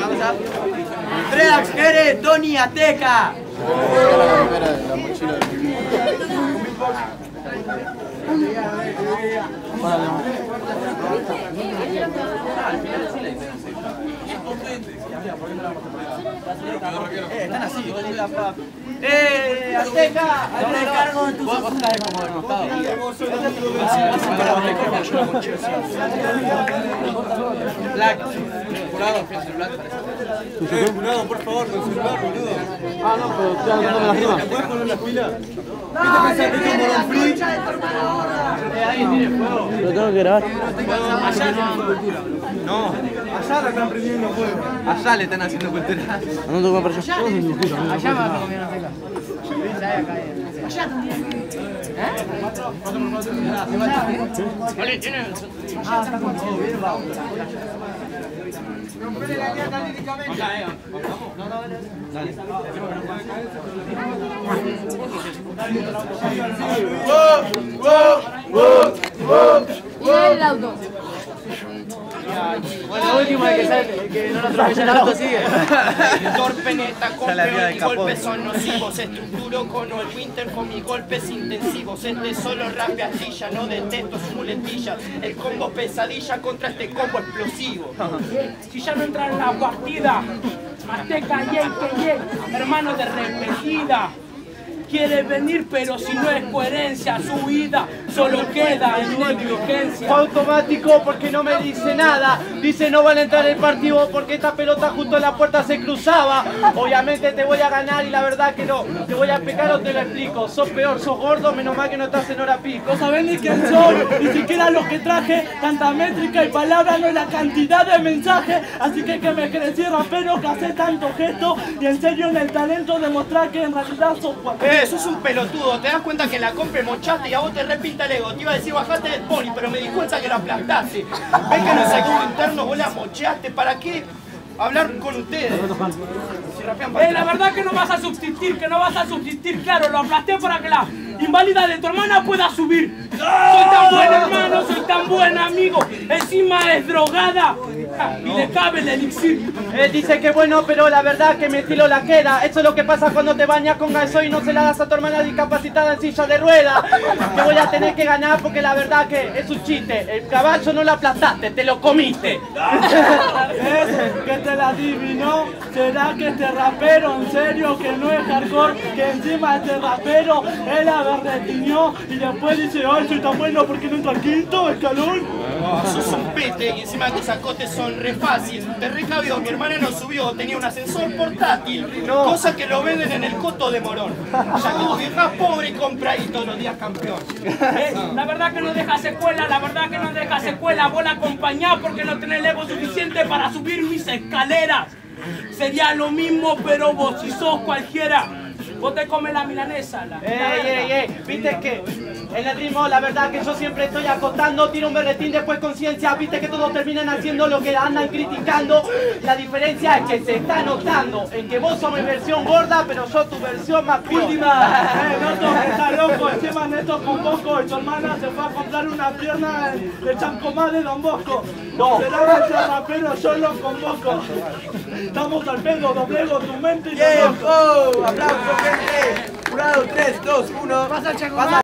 vamos a. Fredax Jerez, Tony Azteca. Eh, están así. ¡Eh, Azteca! Cargo tu Vos como. Black. Jurado. Eh, jurado, por favor, con celular, boludo. Ah, no, pero estoy hablando de la rima. ¿Te puedes poner las pilas? ¿Viste que Morón Free? Eh, alguien tiene fuego. Lo tengo que grabar. No, allá la están prendiendo fuego. Allá le están haciendo cultura. No tengo que para allá. Allá va como viene Azteca. Allá también. Vale, tiene. Ah, está con todo bien, vamos. Y el auto. Bueno, la última de que sale, que no nos atropella el auto sigue. Torpe neta, con peor y golpes son nocivos. Estructuro con el winter con mis golpes intensivos. Este solo rap astilla, no detesto su muletilla. El combo pesadilla contra este combo explosivo. Si ya no entra en la partida, Azteca, yey, que yey, hermano de repetida. Quiere venir, pero si no es coherencia, su vida solo queda en negligencia. Fue automático porque no me dice nada. Dice no van a entrar el partido porque esta pelota justo en la puerta se cruzaba. Obviamente te voy a ganar y la verdad que no. Te voy a pecar o te lo explico. Sos peor, sos gordo, menos mal que no estás en hora pico. No saben ni quién soy, ni siquiera lo que traje. Tanta métrica y palabra no es la cantidad de mensaje. Así que que me crecí rapero, que hace tanto gesto. Y en serio en el talento demostrar que en realidad sos cualquier. Eh, sos un pelotudo, te das cuenta que la compra mochaste y a vos te repinta el ego. Te iba a decir bajate del pony, pero me di cuenta que la aplastaste. Ves que en el segundo interno vos la mocheaste, ¿para qué hablar con ustedes? Eh, la verdad que no vas a subsistir, que no vas a subsistir, claro, lo aplasté para que la inválida de tu hermana pueda subir. Soy tan buen hermano, encima es drogada y le cabe el elixir. Él dice que bueno, pero la verdad que mi estilo la queda. Eso es lo que pasa cuando te bañas con gasoil y no se la das a tu hermana discapacitada en silla de ruedas. Que voy a tener que ganar porque la verdad que es un chiste. El caballo no lo aplastaste, te lo comiste. Que te la adivinó, será que este rapero en serio que no es hardcore, que encima este rapero él la berretiñó y después dice, ay soy tan bueno porque no entro al quinto escalón. Sos un pete y encima tus acotes son re fácil. Te recabió, mi hermana no subió, tenía un ascensor portátil. Cosa que lo venden en el coto de Morón. Ya que vos viajás pobre y compra y todos los días campeón. Eh, La verdad que no deja secuela, la verdad que no deja secuela. Vos la acompañás porque no tenés el ego suficiente para subir mis escaleras. Sería lo mismo, pero vos si sos cualquiera. Vos te comes la milanesa. La, Ey, ey, ey, viste que en el ritmo la verdad que yo siempre estoy acostando, tiro un berretín después conciencia, viste que todos terminan haciendo lo que andan criticando. La diferencia es que se está notando en que vos sos mi versión gorda, pero yo tu versión más Última, eh, Noto está loco, encima Neto con Bosco y tu hermana se fue a comprar una pierna de chancomá de Don Bosco. No. Será ese rapero, yo lo convoco. Estamos al pedo, doblego tu mente y loco. oh, aplauso, gente. Jurado 3, 2, 1. Pasa,